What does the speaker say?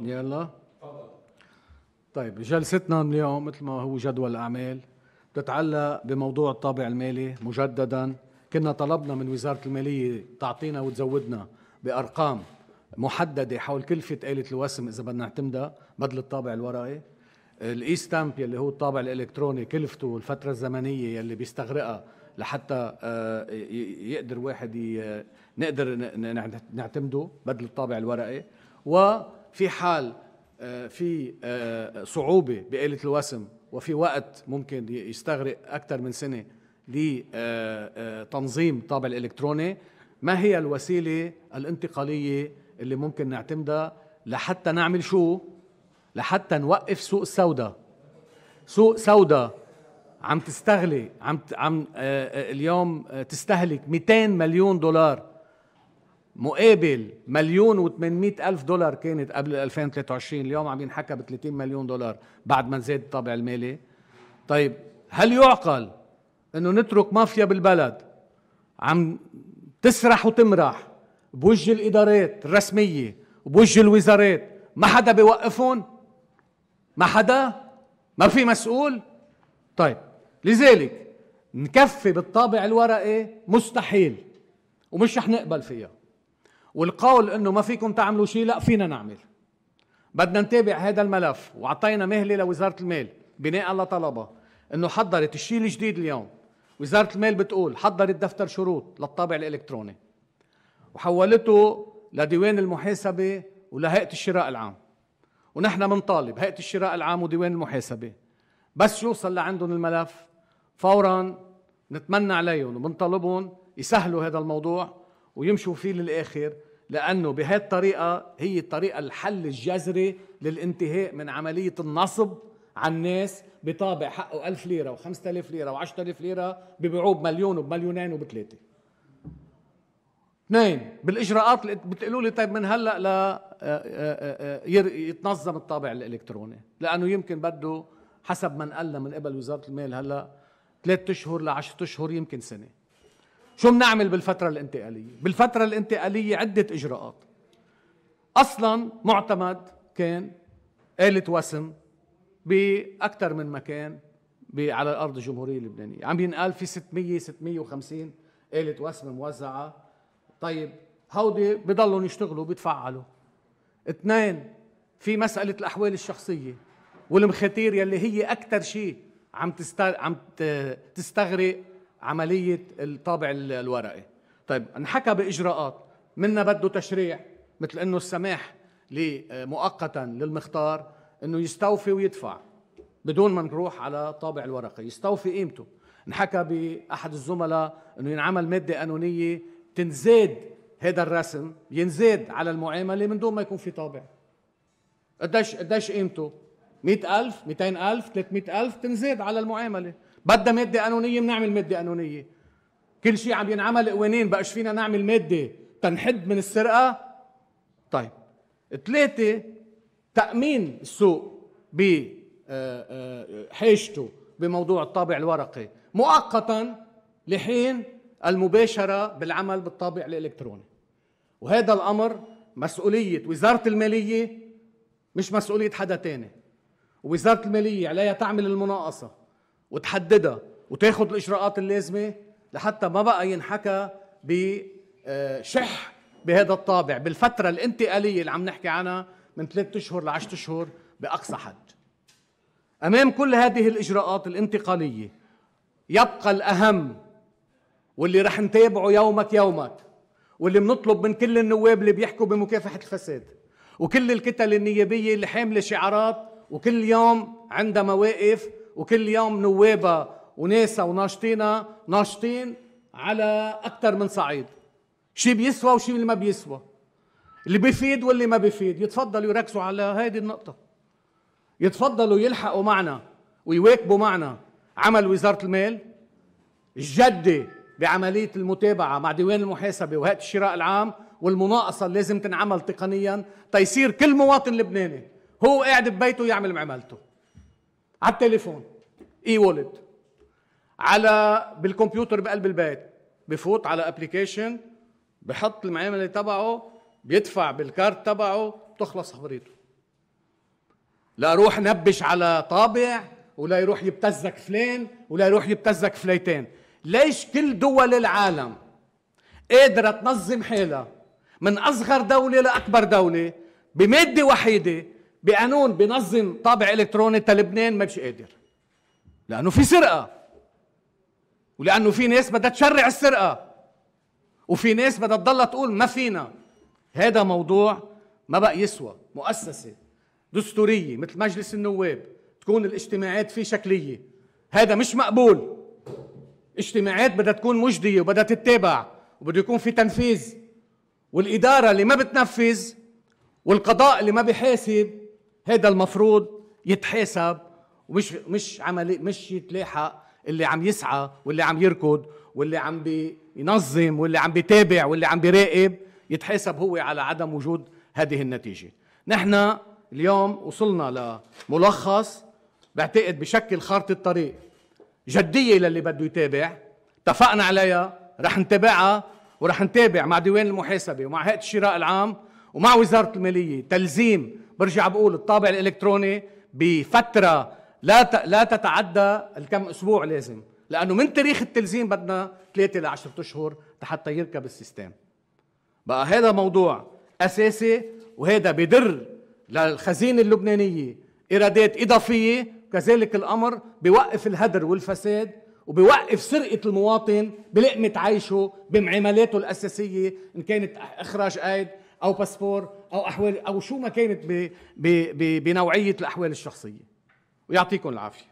يلا. طيب جلستنا اليوم مثل ما هو جدول الأعمال. بتتعلق بموضوع الطابع المالي مجددا. كنا طلبنا من وزارة المالية تعطينا وتزودنا بأرقام محددة حول كلفة آلة الوسم إذا بدنا نعتمدها بدل الطابع الورقي. الإي ستامب يلي هو الطابع الإلكتروني كلفته والفترة الزمنية يلي بيستغرقها لحتى آه، يقدر واحد نقدر نعتمده بدل الطابع الورقي. وفي حال آه، في آه، صعوبة بآلة الوسم وفي وقت ممكن يستغرق أكثر من سنة لتنظيم الطابع الإلكتروني ما هي الوسيلة الانتقالية اللي ممكن نعتمدها لحتى نعمل شو؟ لحتى نوقف سوق السوداء. سوق سوداء عم تستغلي عم عم اليوم تستهلك 200 مليون دولار مقابل مليون و800 ألف دولار كانت قبل 2023 اليوم عم ينحكى ب 30 مليون دولار بعد ما زاد الطابع المالي. طيب هل يعقل إنه نترك مافيا بالبلد؟ عم تسرح وتمرح. بوجه الإدارات الرسمية وبوجه الوزارات ما حدا بيوقفهم؟ ما حدا؟ ما في مسؤول؟ طيب لذلك نكفي بالطابع الورقي مستحيل ومش رح نقبل فيها. والقول إنه ما فيكم تعملوا شيء لا فينا نعمل. بدنا نتابع هذا الملف. وأعطينا مهلة لوزارة المال بناء على طلبها. إنه حضرت الشيء الجديد اليوم. وزارة المال بتقول حضرت دفتر شروط للطابع الإلكتروني. وحولته لديوان المحاسبة ولهيئة الشراء العام. ونحن بنطالب هيئة الشراء العام وديوان المحاسبة. بس يوصل لعندهم الملف. فورا نتمنى عليهم وبنطالبهم يسهلوا هذا الموضوع. ويمشوا فيه للآخر لأنه بهذه الطريقة هي الطريقة الحل الجذري للانتهاء من عملية النصب على الناس بطابع حقه ألف ليرة وخمسة آلاف ليرة وعشرة آلاف ليرة ببيعوه بمليون وبمليونين وبثلاثة. اثنين بالإجراءات اللي بتقولوا لي طيب من هلأ لا آه، آه، آه، يتنظم الطابع الإلكتروني لأنه يمكن بده حسب ما نقلنا من قبل وزارة المال هلأ ثلاثة أشهر لعشرة أشهر يمكن سنة. شو بنعمل بالفترة الانتقالية؟ بالفترة الانتقالية عدة إجراءات. أصلا معتمد كان آلة وسم بأكثر من مكان على الأرض الجمهورية اللبنانية. عم ينقال في 600 650 آلة وسم موزعة. طيب هودي بضلوا يشتغلوا بيتفعلوا. اثنين في مسألة الأحوال الشخصية والمخاتير يلي هي أكثر شيء عم تستغرق عملية الطابع الورقي. طيب انحكى بإجراءات. منا بده تشريع مثل أنه السماح مؤقتا للمختار أنه يستوفي ويدفع بدون ما نروح على طابع الورقي. يستوفي قيمته. انحكى بأحد الزملاء أنه ينعمل مادة قانونية تنزاد هذا الرسم ينزاد على المعاملة من دون ما يكون في طابع. قديش قديش قيمته؟ 100000 200000 300000 تنزاد على المعاملة. بدها مادة قانونية بنعمل مادة قانونية. كل شيء عم ينعمل قوانين بقاش فينا نعمل مادة تنحد من السرقة. طيب ثلاثة تأمين السوق بحاجته آه، آه، بموضوع الطابع الورقي. مؤقتا لحين المباشرة بالعمل بالطابع الإلكتروني. وهذا الأمر مسؤولية وزارة المالية مش مسؤولية حدا تاني. ووزاره المالية عليها تعمل المناقصة. وتحددها وتاخذ الإجراءات اللازمة لحتى ما بقى ينحكى بشح بهذا الطابع بالفترة الانتقالية اللي عم نحكي عنها من ثلاثة أشهر لعشرة أشهر بأقصى حد. أمام كل هذه الإجراءات الانتقالية يبقى الأهم واللي رح نتابعه يومك يومك واللي بنطلب من كل النواب اللي بيحكوا بمكافحة الفساد وكل الكتل النيابية اللي حاملة شعارات وكل يوم عندها مواقف وكل يوم نوابها وناسا وناشطينا ناشطين على أكثر من صعيد. شيء بيسوى وشيء اللي ما بيسوى. اللي بيفيد واللي ما بيفيد. يتفضلوا يركزوا على هذه النقطة. يتفضلوا يلحقوا معنا ويواكبوا معنا عمل وزارة المال الجدة بعملية المتابعة مع ديوان المحاسبة وهيئة الشراء العام والمناقصة اللي لازم تنعمل تقنيا تيصير كل مواطن لبناني. هو قاعد ببيته يعمل معاملته على التليفون اي وولد على بالكمبيوتر بقلب البيت بفوت على ابلكيشن بحط المعامله تبعه بيدفع بالكارت تبعه بتخلص خبريته. لا يروح نبش على طابع ولا يروح يبتزك فلان ولا يروح يبتزك فليتين. ليش كل دول العالم قادرة تنظم حالها من أصغر دولة لأكبر دولة بمادة وحيدة بقانون بنظم طابع إلكتروني تا لبنان ما بش قادر. لأنه في سرقة. ولأنه في ناس بدها تشرع السرقة. وفي ناس بدها تضلها تقول ما فينا. هذا موضوع ما بقى يسوى. مؤسسة دستورية مثل مجلس النواب تكون الاجتماعات فيه شكلية. هذا مش مقبول. اجتماعات بدها تكون مجدية وبدها تتابع وبده يكون في تنفيذ. والإدارة اللي ما بتنفذ والقضاء اللي ما بيحاسب هذا المفروض يتحاسب ومش مش عملي مش يتلاحق اللي عم يسعى واللي عم يركض واللي عم بينظم واللي عم بيتابع واللي عم بيراقب يتحاسب هو على عدم وجود هذه النتيجة. نحن اليوم وصلنا لملخص بعتقد بشكل خارطة طريق جدية للي بده يتابع اتفقنا عليها رح نتابعها ورح نتابع مع ديوان المحاسبة ومع هيئة الشراء العام ومع وزارة المالية تلزيم برجع بقول الطابع الإلكتروني بفترة لا لا تتعدى الكم أسبوع لازم لأنه من تاريخ التلزيم بدنا ثلاثة ل 10 أشهر حتى يركب السيستم. بقى هذا موضوع أساسي وهذا بدر للخزينة اللبنانية. إيرادات إضافية كذلك الأمر بيوقف الهدر والفساد وبيوقف سرقة المواطن بلقمة عيشه بمعاملاته الأساسية إن كانت إخراج قيد أو باسبور أو أحوال أو شو ما كانت بنوعية الأحوال الشخصية. ويعطيكم العافية.